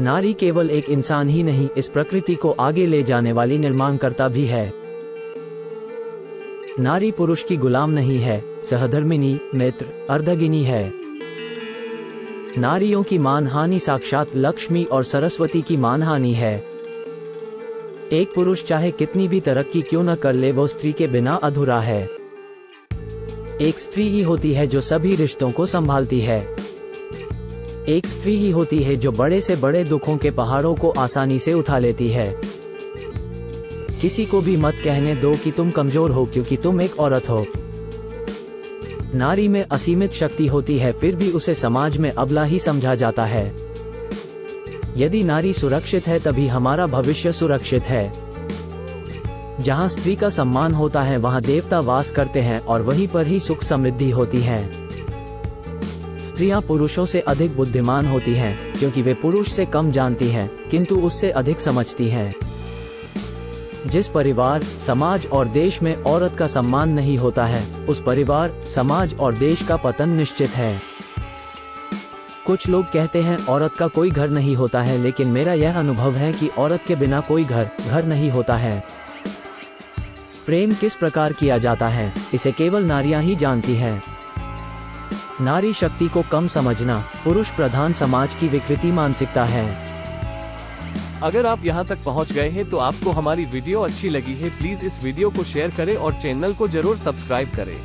नारी केवल एक इंसान ही नहीं, इस प्रकृति को आगे ले जाने वाली निर्माणकर्ता भी है। नारी पुरुष की गुलाम नहीं है, सहधर्मिनी, मित्र, अर्धगिनी है। नारियों की मानहानि साक्षात लक्ष्मी और सरस्वती की मानहानि है। एक पुरुष चाहे कितनी भी तरक्की क्यों न कर ले, वो स्त्री के बिना अधूरा है। एक स्त्री ही होती है जो सभी रिश्तों को संभालती है। एक स्त्री ही होती है जो बड़े से बड़े दुखों के पहाड़ों को आसानी से उठा लेती है। किसी को भी मत कहने दो कि तुम कमज़ोर हो क्योंकि तुम एक औरत हो। नारी में असीमित शक्ति होती है, फिर भी उसे समाज में अबला ही समझा जाता है। यदि नारी सुरक्षित है, तभी हमारा भविष्य सुरक्षित है। जहाँ स्त्री का सम्मान होता है, वहाँ देवता वास करते हैं और वहीं पर ही सुख समृद्धि होती है। स्त्रियाँ पुरुषों से अधिक बुद्धिमान होती हैं, क्योंकि वे पुरुष से कम जानती हैं, किंतु उससे अधिक समझती हैं। जिस परिवार, समाज और देश में औरत का सम्मान नहीं होता है, उस परिवार, समाज और देश का पतन निश्चित है। कुछ लोग कहते हैं, औरत का कोई घर नहीं होता है, लेकिन मेरा यह अनुभव है कि औरत के बिना कोई घर घर नहीं होता है। प्रेम किस प्रकार किया जाता है, इसे केवल नारियाँ ही जानती हैं। नारी शक्ति को कम समझना, पुरुष प्रधान समाज की विकृति मानसिकता है। अगर आप यहाँ तक पहुँच गए हैं तो आपको हमारी वीडियो अच्छी लगी है। प्लीज़ इस वीडियो को शेयर करें और चैनल को ज़रूर सब्सक्राइब करें।